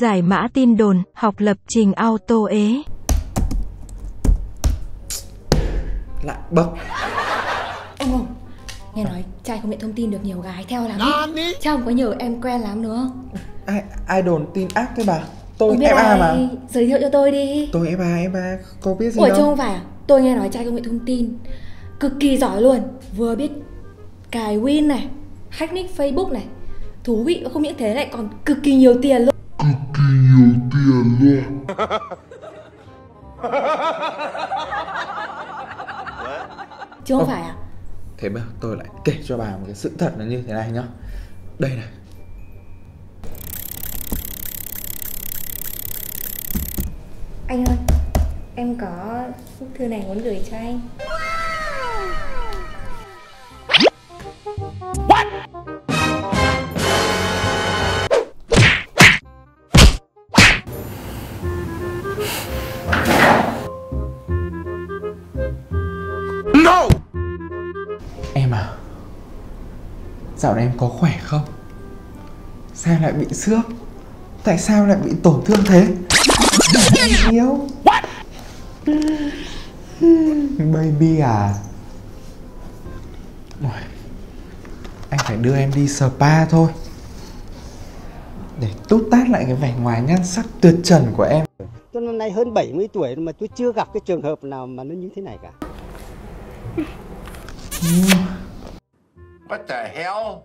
Giải mã tin đồn, học lập trình auto ế. Lại bậc Em không Nghe nói trai không nhận thông tin được nhiều gái theo lắm. Ý. Chắc không có nhiều em quen lắm nữa. Không ai idol tin ác thế bà? Tôi Không biết FA ai. mà. Giới thiệu cho tôi đi. Tôi FA FA có biết gì Ủa chứ đâu không phải à? Tôi nghe nói trai công nghệ thông tin. Cực kỳ giỏi luôn. Vừa biết cài win này Hack nick facebook này. Thú vị và không những thế lại còn cực kỳ nhiều tiền luôn Chứ không Ồ. phải à? thế bây giờ tôi lại kể cho bà một cái sự thật là như thế này nhá. Đây này. Anh ơi Em có bức thư này muốn gửi cho anh. Em dạo này em có khỏe không? Sao lại bị xước? Tại sao lại bị tổn thương thế? Em yêu baby à? Anh phải đưa em đi spa thôi. Để tút tát lại cái vẻ ngoài nhan sắc tuyệt trần của em. Tôi năm nay hơn 70 tuổi mà tôi chưa gặp cái trường hợp nào mà nó như thế này cả. What the hell?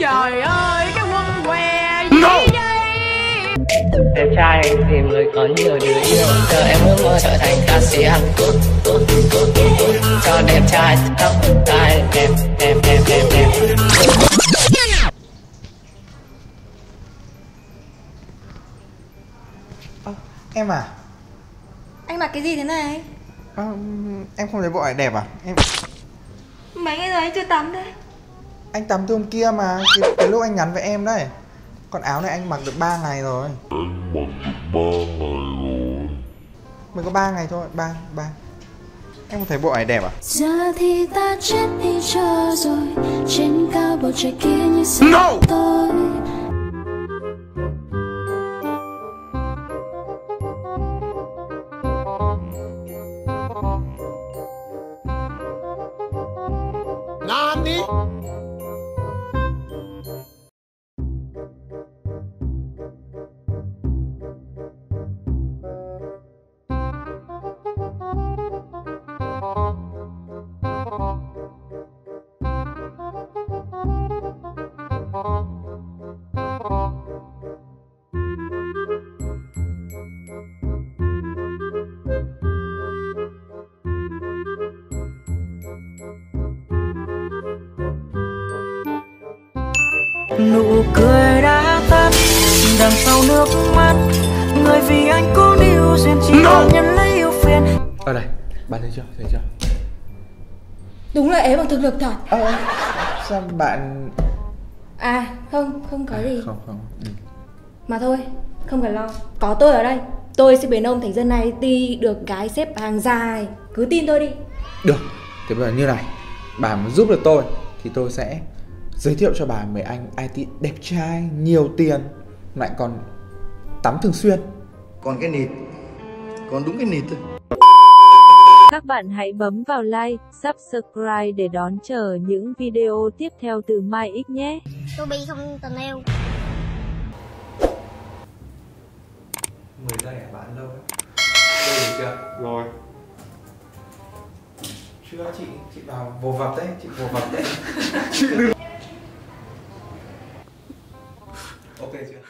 Trời ơi, cái quân què gì đây? Em trai anh tìm người có nhiều đứa yêu. Giờ em ước mơ trở thành ca sĩ Hàn Quốc. Cho đẹp trai tóc tai đẹp đẹp đẹp đẹp đẹp Ơ, em à? Anh mặc cái gì thế này? Ơ, em không thấy bộ ảnh đẹp à? Em Mấy ngày rồi anh chưa tắm đấy. Anh tắm từ hôm kia mà cái, cái lúc anh nhắn với em đấy. Còn áo này anh mặc được 3 ngày rồi. Mới có 3 ngày thôi ba ba. Em không thấy bộ ảnh đẹp à? Giờ thì ta chết đi cho rồi. Trên cao bầu trời kia như sương tối Nani? Nụ cười đã tắt. Đằng sau nước mắt Người vì anh cố níu duyên chỉ còn nhận lấy yêu phiền. Ở đây bạn thấy chưa thấy chưa? Đúng là ế bằng thực lực thật. Ơ, sao bạn À không, không có gì. không không ừ. Mà thôi, không cần lo. Có tôi ở đây Tôi sẽ biến ông thành dân IT được gái xếp hàng dài. Cứ tin tôi đi. Được thế bây giờ như này bà muốn giúp được tôi thì tôi sẽ giới thiệu cho bà mấy anh IT đẹp trai nhiều tiền lại còn tắm thường xuyên. Còn cái nịt Còn đúng cái nịt thôi. Các bạn hãy bấm vào like, subscribe để đón chờ những video tiếp theo từ Mai X nhé. Tôi bị không tình yêu 10 giây à bạn lâu đấy. Đây chưa? Rồi. Chưa chị chị vào vô vập đấy chị vô vập đấy